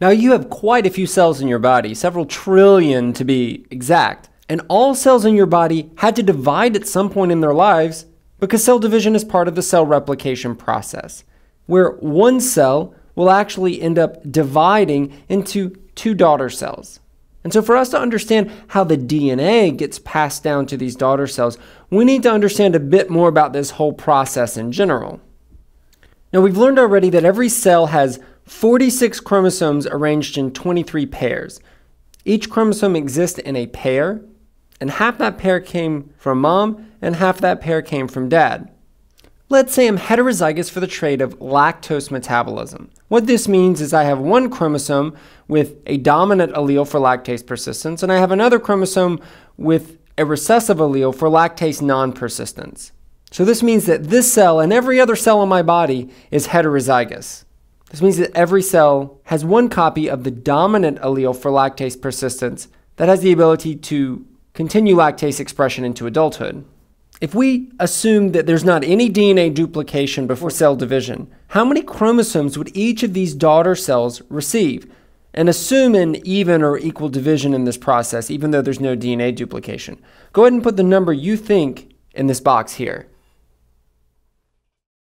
Now, you have quite a few cells in your body, several trillion to be exact, and all cells in your body had to divide at some point in their lives because cell division is part of the cell replication process, where one cell will actually end up dividing into two daughter cells. And so, for us to understand how the DNA gets passed down to these daughter cells, we need to understand a bit more about this whole process in general. Now, we've learned already that every cell has 46 chromosomes arranged in 23 pairs. Each chromosome exists in a pair, and half that pair came from mom, and half that pair came from dad. Let's say I'm heterozygous for the trait of lactose metabolism. What this means is I have one chromosome with a dominant allele for lactase persistence, and I have another chromosome with a recessive allele for lactase non persistence. So this means that this cell and every other cell in my body is heterozygous. This means that every cell has one copy of the dominant allele for lactase persistence that has the ability to continue lactase expression into adulthood. If we assume that there's not any DNA duplication before cell division, how many chromosomes would each of these daughter cells receive? And assume an even or equal division in this process, even though there's no DNA duplication. Go ahead and put the number you think in this box here.